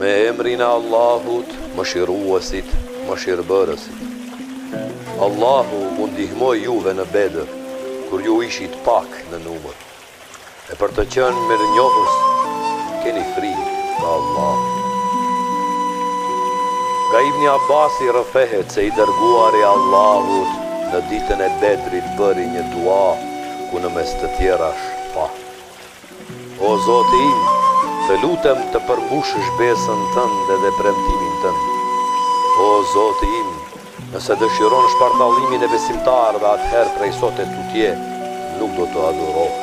Me emrin e Allahut, Mëshiruesit, Mëshirbërësit. Allahu u ndihmoi juve në Bedër, kur ju ishit pak në numër. E për të qenë mirënjohës, keni frikë të Allahut. Nga Ibni Abasi rrëfehet se i Dërguari i Allahut në ditën e Bedrit bëri një dua ku në mes të tjerash tha, O Zoti im, të lutem të përmbushësh besën tënde dhe premtimin tënd. O Zoti im, nëse dëshiron shpartallimin e besimtarëve atëherë prej sot e tutje nuk do të adhurohesh.